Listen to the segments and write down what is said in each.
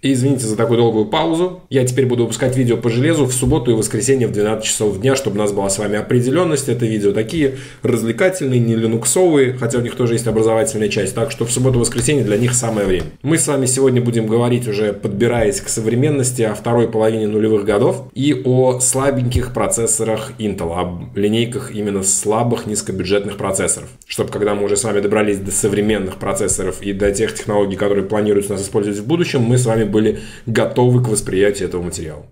И извините за такую долгую паузу. Я теперь буду выпускать видео по железу в субботу и воскресенье в 12 часов дня, чтобы у нас была с вами определенность. Это видео такие развлекательные, не линуксовые, хотя у них тоже есть образовательная часть. Так что в субботу и воскресенье для них самое время. Мы с вами сегодня будем говорить уже подбираясь к современности о второй половине нулевых годов и о слабеньких процессорах Intel, об линейках именно слабых низкобюджетных процессоров. Чтобы когда мы уже с вами добрались до современных процессоров и до тех технологий, которые планируется нас использовать в будущем, мы с вами были готовы к восприятию этого материала.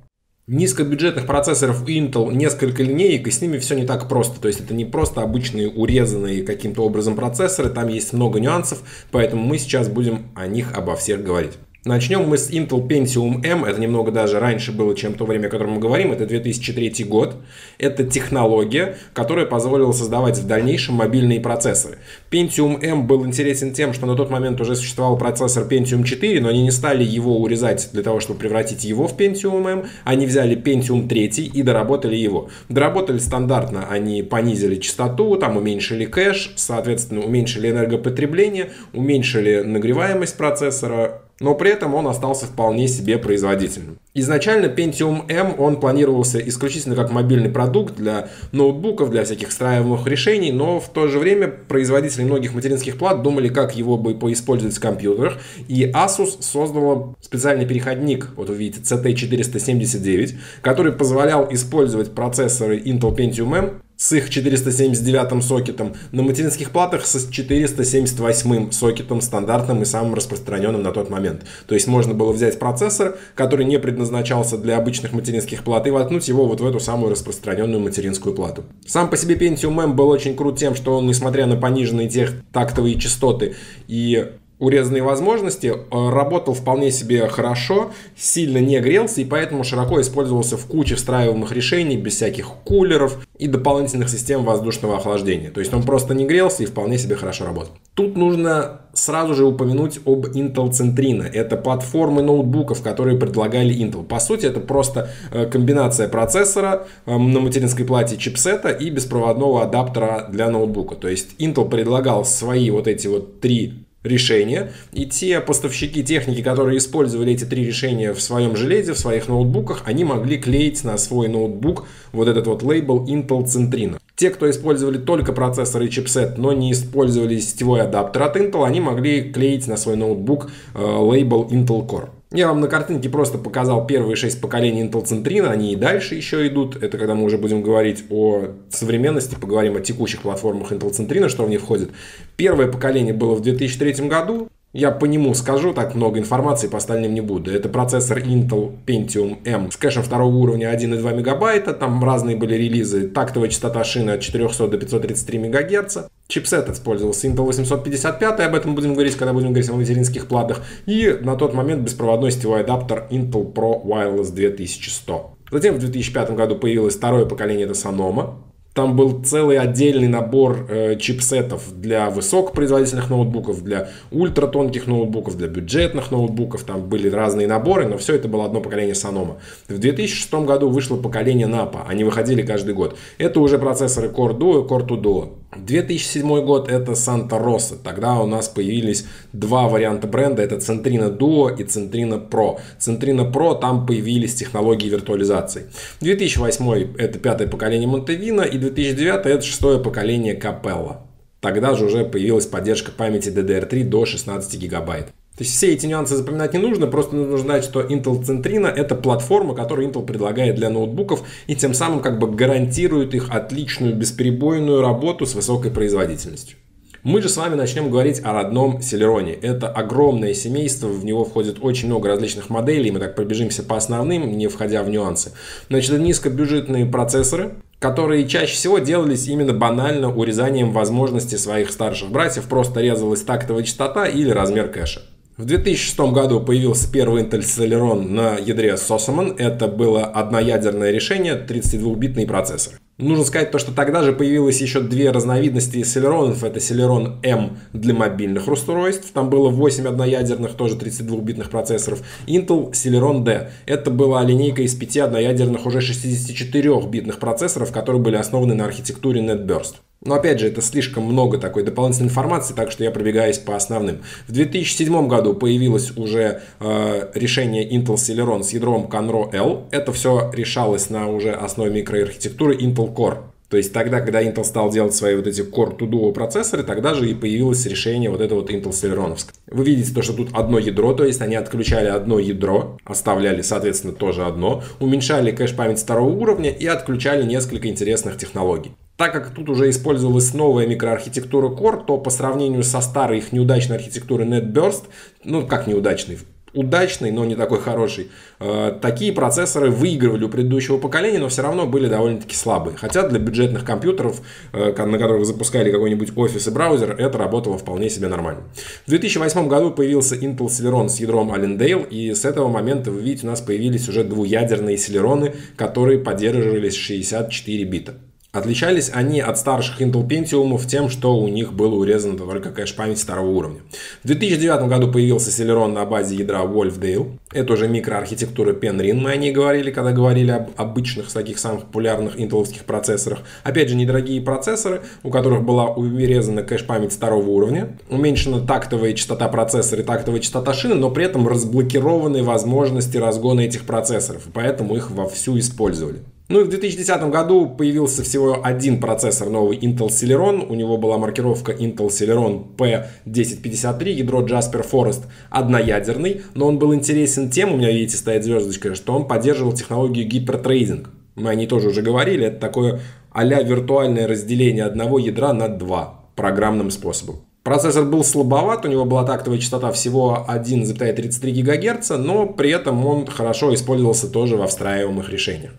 Низкобюджетных процессоров Intel несколько линеек, и с ними все не так просто. То есть это не просто обычные урезанные каким-то образом процессоры, там есть много нюансов, поэтому мы сейчас будем о них обо всех говорить. Начнем мы с Intel Pentium M. Это немного даже раньше было, чем то время, о котором мы говорим. Это 2003 год. Это технология, которая позволила создавать в дальнейшем мобильные процессоры. Pentium M был интересен тем, что на тот момент уже существовал процессор Pentium 4, но они не стали его урезать для того, чтобы превратить его в Pentium M. Они взяли Pentium 3 и доработали его. Доработали стандартно. Они понизили частоту, там уменьшили кэш, соответственно, уменьшили энергопотребление, уменьшили нагреваемость процессора, но при этом он остался вполне себе производительным. Изначально Pentium M он планировался исключительно как мобильный продукт для ноутбуков, для всяких встраиваемых решений, но в то же время производители многих материнских плат думали, как его бы поиспользовать в компьютерах, и Asus создала специальный переходник, вот вы видите, CT479, который позволял использовать процессоры Intel Pentium M с их 479 сокетом, на материнских платах с 478 сокетом стандартным и самым распространенным на тот момент. То есть можно было взять процессор, который не предназначался для обычных материнских плат и воткнуть его вот в эту самую распространенную материнскую плату. Сам по себе Pentium M был очень крут тем, что он, несмотря на пониженные тех тактовые частоты и урезанные возможности, э, работал вполне себе хорошо, сильно не грелся и поэтому широко использовался в куче встраиваемых решений без всяких кулеров и дополнительных систем воздушного охлаждения. То есть он просто не грелся и вполне себе хорошо работал. Тут нужно сразу же упомянуть об Intel Centrino. Это платформы ноутбуков, которые предлагали Intel. По сути, это просто э, комбинация процессора эм, на материнской плате чипсета и беспроводного адаптера для ноутбука. То есть Intel предлагал свои вот эти вот три решения. И те поставщики техники, которые использовали эти три решения в своем железе, в своих ноутбуках, они могли клеить на свой ноутбук вот этот вот лейбл Intel Centrino. Те, кто использовали только процессор и чипсет, но не использовали сетевой адаптер от Intel, они могли клеить на свой ноутбук э, лейбл Intel Core. Я вам на картинке просто показал первые шесть поколений Intel Centrino, они и дальше еще идут. Это когда мы уже будем говорить о современности, поговорим о текущих платформах Intel Centrino, что в них входит. Первое поколение было в 2003 году, я по нему скажу, так много информации по остальным не буду. Это процессор Intel Pentium M с кэшем второго уровня 1,2 мегабайта. Там разные были релизы. Тактовая частота шины от 400 до 533 МГц. Чипсет использовался Intel 855, об этом будем говорить, когда будем говорить о материнских платах. И на тот момент беспроводной сетевой адаптер Intel Pro Wireless 2100. Затем в 2005 году появилось второе поколение, Sonoma. Там был целый отдельный набор э, чипсетов для высокопроизводительных ноутбуков, для ультратонких ноутбуков, для бюджетных ноутбуков. Там были разные наборы, но все это было одно поколение Sonoma. В 2006 году вышло поколение Napa. Они выходили каждый год. Это уже процессоры Core Duo и Core 2 Duo. 2007 год это Rosa. Тогда у нас появились два варианта бренда. Это Centrino Duo и Centrino Pro. Centrino Pro там появились технологии виртуализации. 2008 это пятое поколение Montevino и 2009 это шестое поколение Capella. Тогда же уже появилась поддержка памяти DDR3 до 16 гигабайт. То есть все эти нюансы запоминать не нужно, просто нужно знать, что Intel Centrino это платформа, которую Intel предлагает для ноутбуков и тем самым как бы гарантирует их отличную бесперебойную работу с высокой производительностью. Мы же с вами начнем говорить о родном Celeron. Это огромное семейство, в него входит очень много различных моделей. Мы так пробежимся по основным, не входя в нюансы. Значит, это низкобюджетные процессоры, которые чаще всего делались именно банально урезанием возможностей своих старших братьев. Просто резалась тактовая частота или размер кэша. В 2006 году появился первый Intel Celeron на ядре Sossaman. Это было одноядерное решение, 32-битный процессор. Нужно сказать то, что тогда же появилось еще две разновидности Celeronов. Это Celeron M для мобильных устройств. Там было 8 одноядерных, тоже 32-битных процессоров. Intel Celeron D. Это была линейка из 5 одноядерных, уже 64-битных процессоров, которые были основаны на архитектуре NetBurst. Но опять же, это слишком много такой дополнительной информации, так что я пробегаюсь по основным. В 2007 году появилось уже э, решение Intel Celeron с ядром Conro L. Это все решалось на уже основе микроархитектуры Intel Core. То есть тогда, когда Intel стал делать свои вот эти Core to Duo процессоры, тогда же и появилось решение вот это вот Intel Celeron. Вы видите то, что тут одно ядро, то есть они отключали одно ядро, оставляли, соответственно, тоже одно, уменьшали кэш-память второго уровня и отключали несколько интересных технологий. Так как тут уже использовалась новая микроархитектура Core, то по сравнению со старой их неудачной архитектурой NetBurst, ну как неудачной, удачный, но не такой хороший, э, такие процессоры выигрывали у предыдущего поколения, но все равно были довольно-таки слабые. Хотя для бюджетных компьютеров, э, на которых запускали какой-нибудь офис и браузер, это работало вполне себе нормально. В 2008 году появился Intel Celeron с ядром Allendale, и с этого момента, вы видите, у нас появились уже двуядерные Celeron, которые поддерживались 64 бита. Отличались они от старших Intel Pentium тем, что у них было урезано только кэш-память второго уровня. В 2009 году появился Celeron на базе ядра Wolfdale. Это уже микроархитектура Penryn, мы о ней говорили, когда говорили об обычных таких самых популярных интеловских процессорах. Опять же, недорогие процессоры, у которых была урезана кэш-память второго уровня, уменьшена тактовая частота процессора и тактовая частота шины, но при этом разблокированы возможности разгона этих процессоров, поэтому их вовсю использовали. Ну и в 2010 году появился всего один процессор новый Intel Celeron. У него была маркировка Intel Celeron P1053, ядро Jasper Forest одноядерный. Но он был интересен тем, у меня, видите, стоит звездочка, что он поддерживал технологию гипертрейдинг. Мы о ней тоже уже говорили. Это такое а виртуальное разделение одного ядра на два программным способом. Процессор был слабоват, у него была тактовая частота всего 1,33 ГГц, но при этом он хорошо использовался тоже во встраиваемых решениях.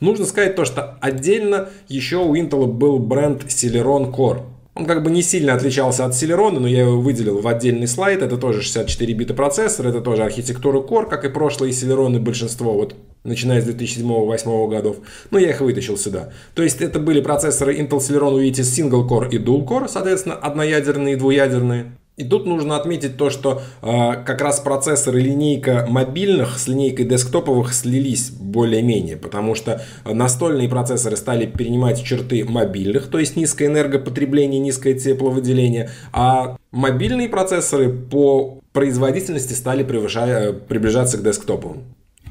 Нужно сказать то, что отдельно еще у Intel был бренд Celeron Core. Он как бы не сильно отличался от Celeron, но я его выделил в отдельный слайд. Это тоже 64 бита процессор, это тоже архитектура Core, как и прошлые Celeron и большинство вот начиная с 2007-2008 годов. Но я их вытащил сюда. То есть это были процессоры Intel Celeron, увидите, Single Core и Dual Core, соответственно, одноядерные и двуядерные. И тут нужно отметить то, что э, как раз процессоры линейка мобильных с линейкой десктоповых слились более-менее, потому что настольные процессоры стали перенимать черты мобильных, то есть низкое энергопотребление, низкое тепловыделение, а мобильные процессоры по производительности стали превышать, приближаться к десктоповым.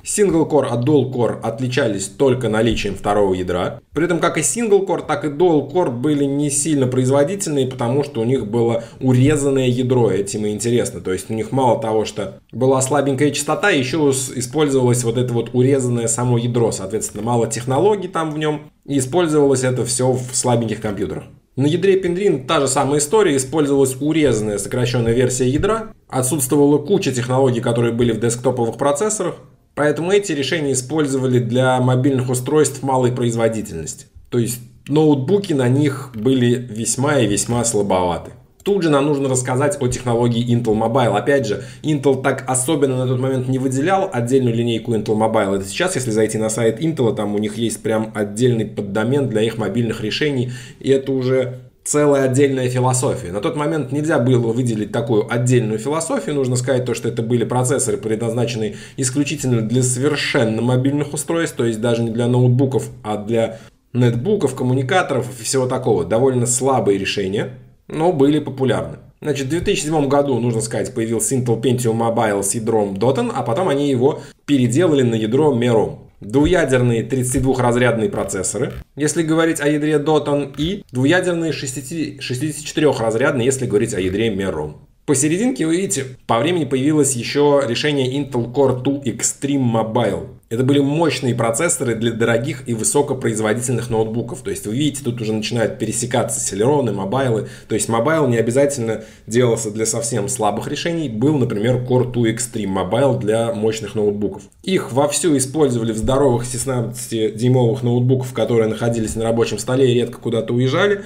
Core от Core отличались только наличием второго ядра. При этом как и Core, так и Core были не сильно производительные, потому что у них было урезанное ядро, этим и интересно. То есть у них мало того, что была слабенькая частота, еще использовалось вот это вот урезанное само ядро. Соответственно, мало технологий там в нем. И использовалось это все в слабеньких компьютерах. На ядре Pendrin та же самая история, использовалась урезанная сокращенная версия ядра, отсутствовала куча технологий, которые были в десктоповых процессорах, Поэтому эти решения использовали для мобильных устройств малой производительности. То есть ноутбуки на них были весьма и весьма слабоваты. Тут же нам нужно рассказать о технологии Intel Mobile. Опять же, Intel так особенно на тот момент не выделял отдельную линейку Intel Mobile. Это сейчас, если зайти на сайт Intel, там у них есть прям отдельный поддомен для их мобильных решений. И это уже целая отдельная философия. На тот момент нельзя было выделить такую отдельную философию. Нужно сказать то, что это были процессоры, предназначенные исключительно для совершенно мобильных устройств, то есть даже не для ноутбуков, а для нетбуков, коммуникаторов и всего такого. Довольно слабые решения, но были популярны. Значит, в 2007 году, нужно сказать, появился Intel Pentium Mobile с ядром Dothan, а потом они его переделали на ядро Merom двуядерные 32-разрядные процессоры, если говорить о ядре Dothan, и двуядерные 64-разрядные, если говорить о ядре Merom. Посерединке вы видите, по времени появилось еще решение Intel Core 2 Extreme Mobile. Это были мощные процессоры для дорогих и высокопроизводительных ноутбуков. То есть вы видите, тут уже начинают пересекаться Celeron ы, Mobile ы. То есть Mobile не обязательно делался для совсем слабых решений. Был, например, Core 2 Extreme Mobile для мощных ноутбуков. Их вовсю использовали в здоровых 16-дюймовых ноутбуках, которые находились на рабочем столе и редко куда-то уезжали.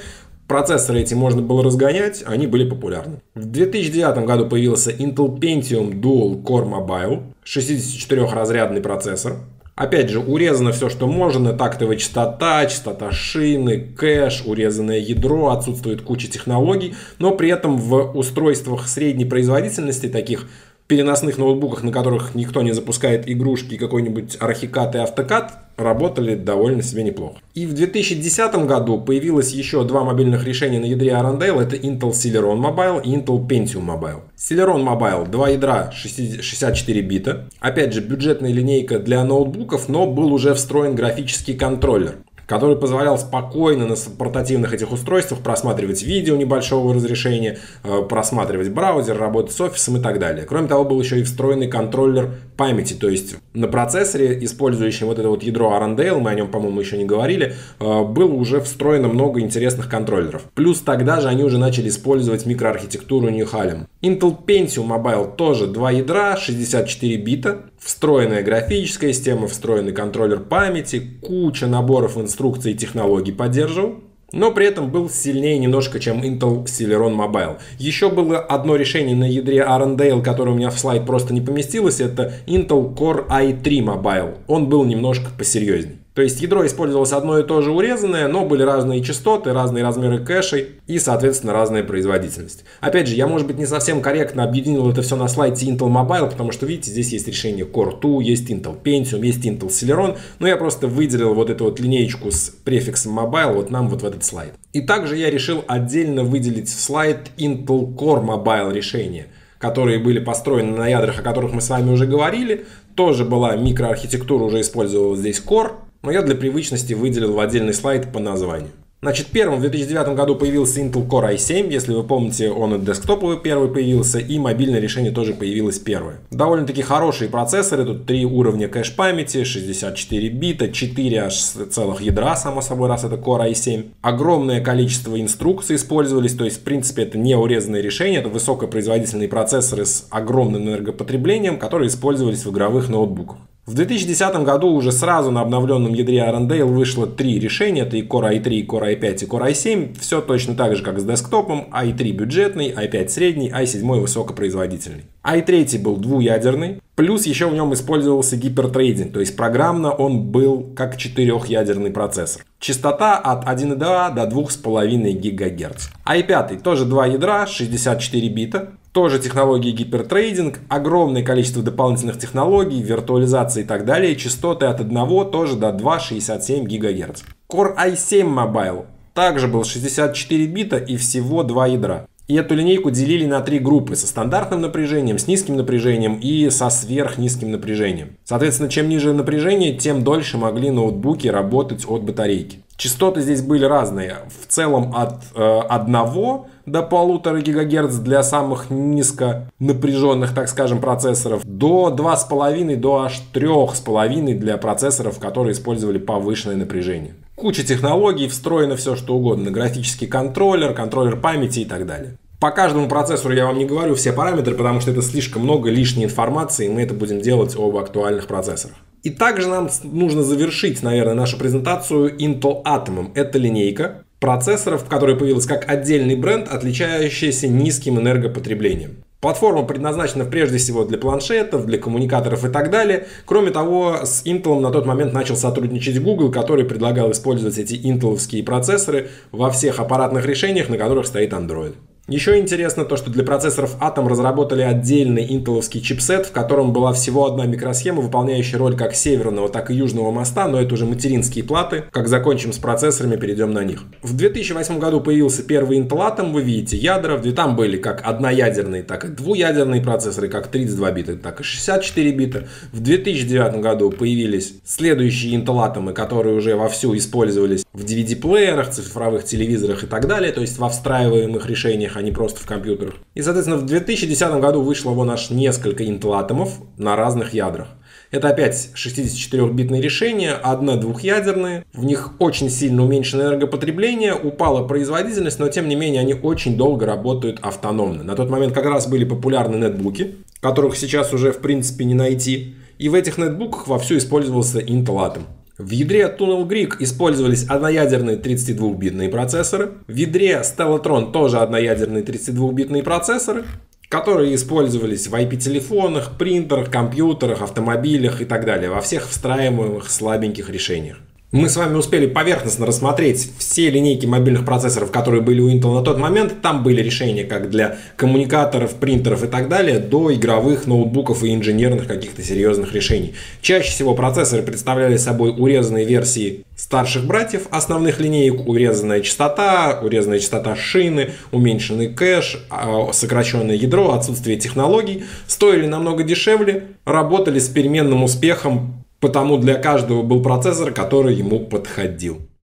Процессоры эти можно было разгонять, они были популярны. В 2009 году появился Intel Pentium Dual Core Mobile, 64-разрядный процессор. Опять же, урезано все, что можно, тактовая частота, частота шины, кэш, урезанное ядро, отсутствует куча технологий, но при этом в устройствах средней производительности, таких переносных ноутбуках, на которых никто не запускает игрушки, какой-нибудь архикат и автокат, работали довольно себе неплохо. И в 2010 году появилось еще два мобильных решения на ядре Arendelle. Это Intel Celeron Mobile и Intel Pentium Mobile. Celeron Mobile, два ядра 64 бита. Опять же, бюджетная линейка для ноутбуков, но был уже встроен графический контроллер который позволял спокойно на портативных этих устройствах просматривать видео небольшого разрешения, э, просматривать браузер, работать с офисом и так далее. Кроме того, был еще и встроенный контроллер памяти, то есть на процессоре, использующем вот это вот ядро Arendelle, мы о нем, по-моему, еще не говорили, э, было уже встроено много интересных контроллеров. Плюс тогда же они уже начали использовать микроархитектуру New Halem. Intel Pentium Mobile тоже два ядра, 64 бита, встроенная графическая система, встроенный контроллер памяти, куча наборов инструкций и технологий поддерживал. Но при этом был сильнее немножко, чем Intel Celeron Mobile. Еще было одно решение на ядре Arendale, которое у меня в слайд просто не поместилось. Это Intel Core i3 Mobile. Он был немножко посерьезней. То есть ядро использовалось одно и то же урезанное, но были разные частоты, разные размеры кэшей и, соответственно, разная производительность. Опять же, я, может быть, не совсем корректно объединил это все на слайде Intel Mobile, потому что, видите, здесь есть решение Core 2, есть Intel Pentium, есть Intel Celeron, но я просто выделил вот эту вот линеечку с префиксом Mobile вот нам вот в этот слайд. И также я решил отдельно выделить в слайд Intel Core Mobile решение которые были построены на ядрах, о которых мы с вами уже говорили. Тоже была микроархитектура, уже использовалась здесь Core но я для привычности выделил в отдельный слайд по названию. Значит, первым в 2009 году появился Intel Core i7, если вы помните, он и десктоповый первый появился, и мобильное решение тоже появилось первое. Довольно-таки хорошие процессоры, тут три уровня кэш памяти, 64 бита, 4 аж целых ядра, само собой, раз это Core i7. Огромное количество инструкций использовались, то есть, в принципе, это не урезанное решение, это высокопроизводительные процессоры с огромным энергопотреблением, которые использовались в игровых ноутбуках. В 2010 году уже сразу на обновленном ядре Arendale вышло три решения. Это и Core i3, и Core i5, и Core i7. Все точно так же, как с десктопом. i3 бюджетный, i5 средний, i7 высокопроизводительный. I3 был двуядерный. Плюс еще в нем использовался гипертрейдинг. То есть программно он был как четырехъядерный процессор. Частота от 1,2 до 2,5 ГГц. i5 тоже два ядра, 64 бита. Тоже технологии гипертрейдинг, огромное количество дополнительных технологий, виртуализации и так далее, частоты от 1 тоже до 2,67 ГГц. Core i7 Mobile также был 64 бита и всего 2 ядра. И эту линейку делили на три группы со стандартным напряжением, с низким напряжением и со сверхнизким напряжением. Соответственно, чем ниже напряжение, тем дольше могли ноутбуки работать от батарейки. Частоты здесь были разные. В целом от э, 1 до 1,5 ГГц для самых низко напряженных, так скажем, процессоров, до 2,5 до аж 3,5 для процессоров, которые использовали повышенное напряжение. Куча технологий, встроено все что угодно. Графический контроллер, контроллер памяти и так далее. По каждому процессору я вам не говорю все параметры, потому что это слишком много лишней информации, и мы это будем делать об актуальных процессорах. И также нам нужно завершить, наверное, нашу презентацию Intel Atom. Это линейка процессоров, которая появилась как отдельный бренд, отличающийся низким энергопотреблением. Платформа предназначена прежде всего для планшетов, для коммуникаторов и так далее. Кроме того, с Intel на тот момент начал сотрудничать Google, который предлагал использовать эти интеловские процессоры во всех аппаратных решениях, на которых стоит Android. Еще интересно то, что для процессоров Atom разработали отдельный интеловский чипсет, в котором была всего одна микросхема, выполняющая роль как северного, так и южного моста, но это уже материнские платы. Как закончим с процессорами, перейдем на них. В 2008 году появился первый Intel Atom, вы видите ядра. Там были как одноядерные, так и двуядерные процессоры, как 32 бита, так и 64 бита. В 2009 году появились следующие Intel Atom, которые уже вовсю использовались в DVD-плеерах, цифровых телевизорах и так далее, то есть во встраиваемых решениях а не просто в компьютерах. И, соответственно, в 2010 году вышло вон аж несколько Intel атомов на разных ядрах. Это опять 64-битные решения, одна двухъядерные. В них очень сильно уменьшено энергопотребление, упала производительность, но тем не менее они очень долго работают автономно. На тот момент как раз были популярны нетбуки, которых сейчас уже в принципе не найти. И в этих нетбуках вовсю использовался Intel Atom. В ядре Tunnel Greek использовались одноядерные 32-битные процессоры. В ядре Stellatron тоже одноядерные 32-битные процессоры, которые использовались в IP-телефонах, принтерах, компьютерах, автомобилях и так далее, во всех встраиваемых слабеньких решениях. Мы с вами успели поверхностно рассмотреть все линейки мобильных процессоров, которые были у Intel на тот момент. Там были решения как для коммуникаторов, принтеров и так далее, до игровых ноутбуков и инженерных каких-то серьезных решений. Чаще всего процессоры представляли собой урезанные версии старших братьев основных линеек, урезанная частота, урезанная частота шины, уменьшенный кэш, а, сокращенное ядро, отсутствие технологий, стоили намного дешевле, работали с переменным успехом Потому для каждого был процессор, который ему подходил.